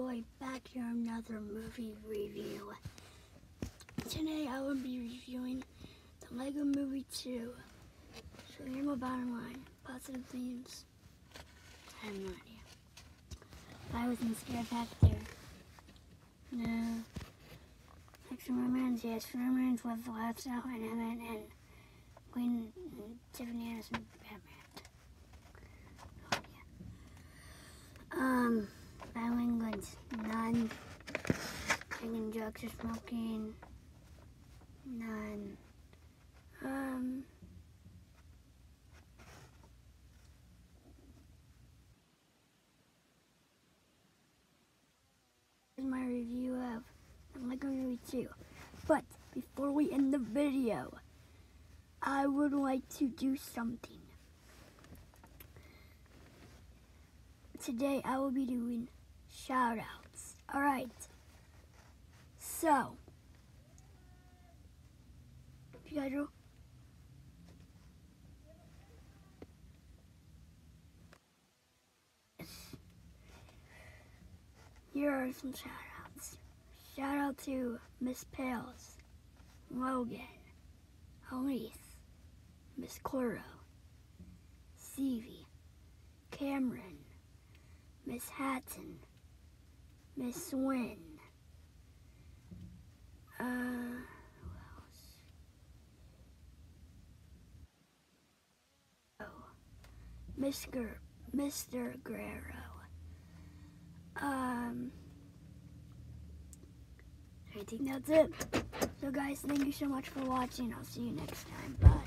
boy back here another movie review. Today I will be reviewing the Lego Movie 2. So here's my bottom line. Positive themes. I have no idea. I wasn't scared back there. No. Action romance, yes, romance with the Lifestyle and Emmet and Queen and uh, Tiffany Anderson Batman. Oh, yeah. Um, None. Drinking drugs or smoking, none. Um, here's my review of Lego Movie 2. But before we end the video, I would like to do something. Today I will be doing shout outs. So, if you guys are Here are some shout outs. Shout out to Miss Pales, Logan, Elise, Miss Coro, Stevie, Cameron, Miss Hatton, Miss Wynn, uh, who else? Oh, Mr. Mr. Guerrero. Um, I think that's it. So guys, thank you so much for watching. I'll see you next time. Bye.